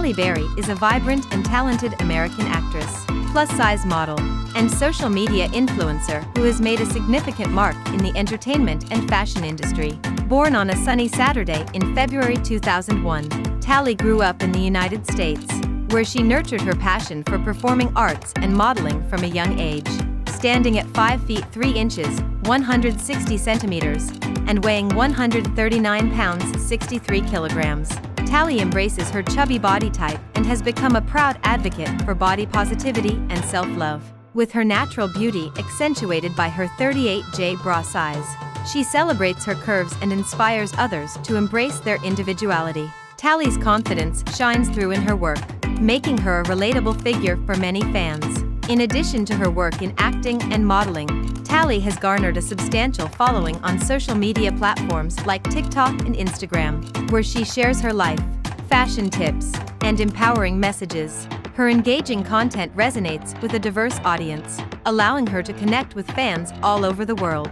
Tally Berry is a vibrant and talented American actress, plus-size model, and social media influencer who has made a significant mark in the entertainment and fashion industry. Born on a sunny Saturday in February 2001, Tally grew up in the United States, where she nurtured her passion for performing arts and modeling from a young age. Standing at 5 feet 3 inches, 160 centimeters, and weighing 139 pounds 63 kilograms. Tally embraces her chubby body type and has become a proud advocate for body positivity and self-love. With her natural beauty accentuated by her 38J bra size, she celebrates her curves and inspires others to embrace their individuality. Tally's confidence shines through in her work, making her a relatable figure for many fans. In addition to her work in acting and modeling, Tally has garnered a substantial following on social media platforms like TikTok and Instagram, where she shares her life, fashion tips, and empowering messages. Her engaging content resonates with a diverse audience, allowing her to connect with fans all over the world.